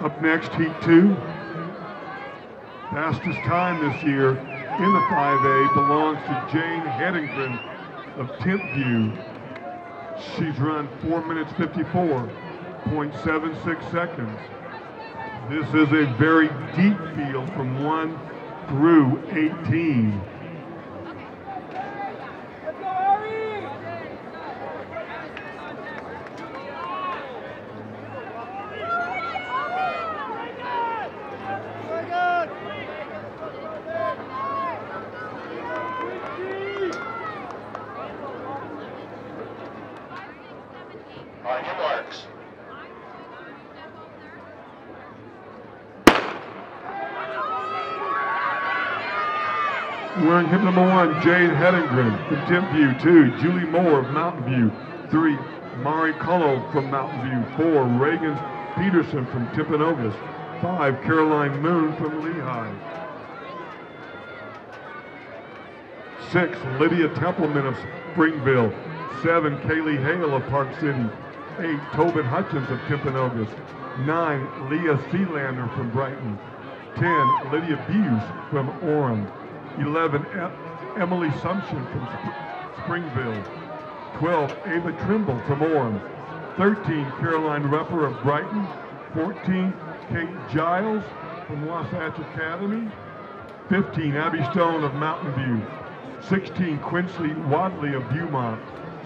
Up next, Heat 2. Fastest time this year in the 5A belongs to Jane Hedengren of Timpview. She's run 4 minutes 54.76 seconds. This is a very deep field from 1 through 18. Wearing hip number one, Jane Hedengren from Timpview. Two, Julie Moore of Mountain View. Three, Mari Cullo from Mountain View. Four, Reagan Peterson from Timpanogos. Five, Caroline Moon from Lehi. Six, Lydia Templeman of Springville. Seven, Kaylee Hale of Park City. Eight, Tobin Hutchins of Timpanogos. Nine, Leah Sealander from Brighton. Ten, Lydia Buse from Orem. 11, E- Emily Sumption from Springville. 12, Ava Trimble from Orem. 13, Caroline Repper of Brighton. 14, Kate Giles from Wasatch Academy. 15, Abby Stone of Mountain View. 16, Quincy Wadley of Viewmont.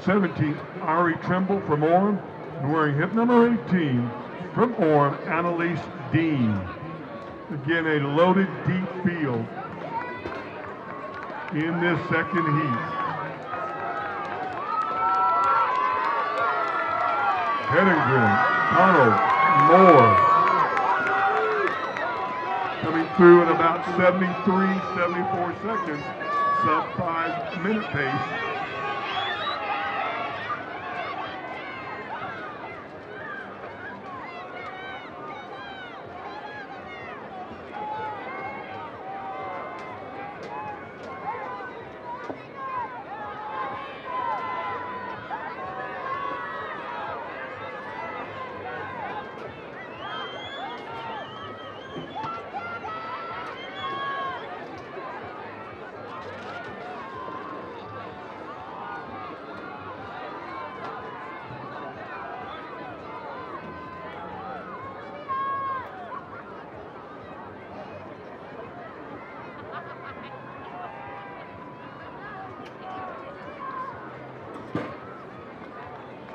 17, Ari Trimble from Orem. And wearing hip number 18 from Orem, Annalise Dean. Again, a loaded deep field in this second heat. Hedengren, Connell, Moore. Coming through in about 73, 74 seconds, sub five minute pace.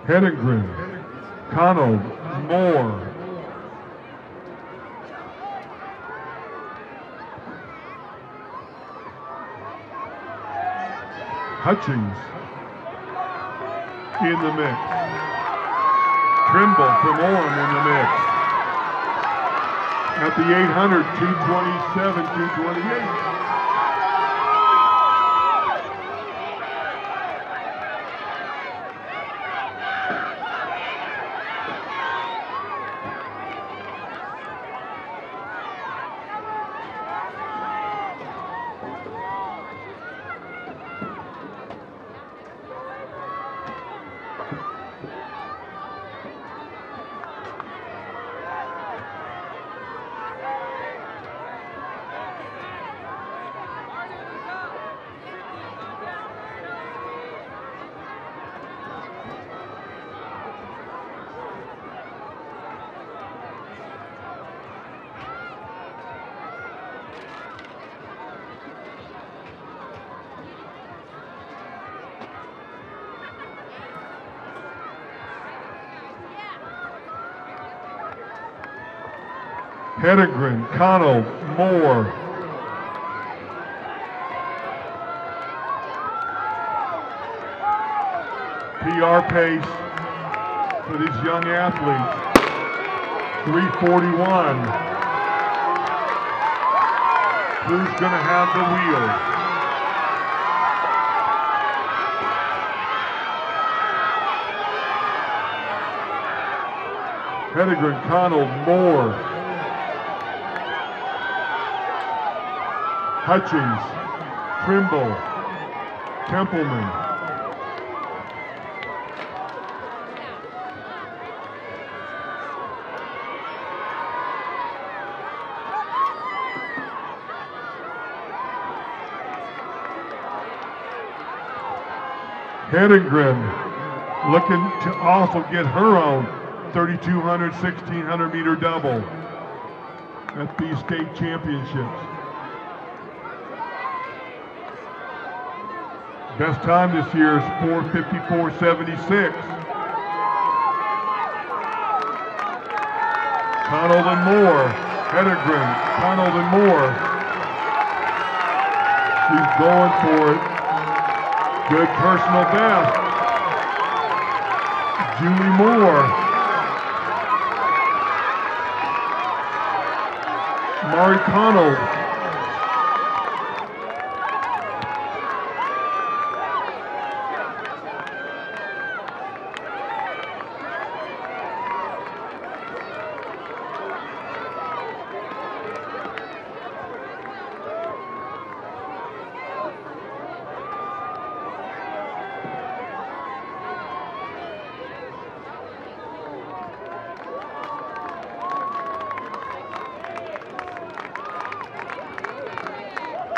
Hedengren, Connell, Moore. Hutchings in the mix. Trimble from Orem in the mix. At the 800, 227, 228. Hedengren, Connell, Moore. PR pace for these young athletes. 341. Who's going to have the wheels? Hedengren, Connell, Moore. Hutchins, Trimble, Templeman. Hedengren looking to also get her own 3,200, 1,600 meter double at these state championships. Best time this year is 454.76. Connell and Moore, Hedengren, Connell and Moore. She's going for it. Good personal best. Julie Moore. Mari Connell.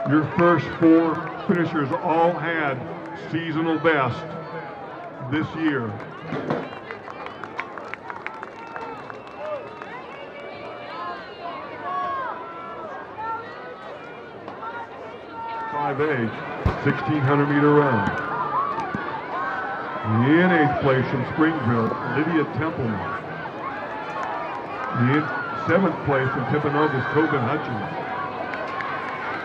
Your first four finishers all had seasonal best this year. Five A, 1600 meter run. In eighth place from Springville, Lydia Templeman. In seventh place from Timpanogos, Tobin Hutchins.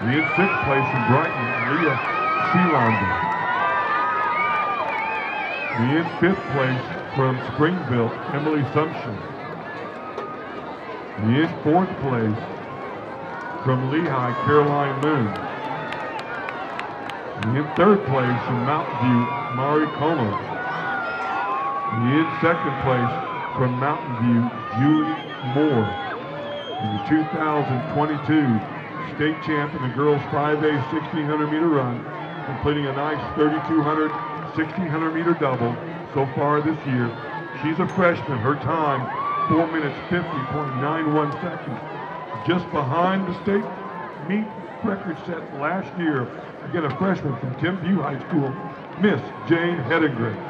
In sixth place in Brighton, Leah Sealander. In fifth place from Springville, Emily Sumption. In fourth place from Lehi, Caroline Moon. In third place from Mountain View, Mari Como. In second place from Mountain View, Julie Moore. In the 2022 state champ in the girls 5A 1600 meter run, completing a nice 3200 1600 meter double so far this year. She's a freshman. Her time, 4 minutes 50.91 seconds. Just behind the state meet record set last year. Again, a freshman from Timpview High School, Miss Jane Hedengren.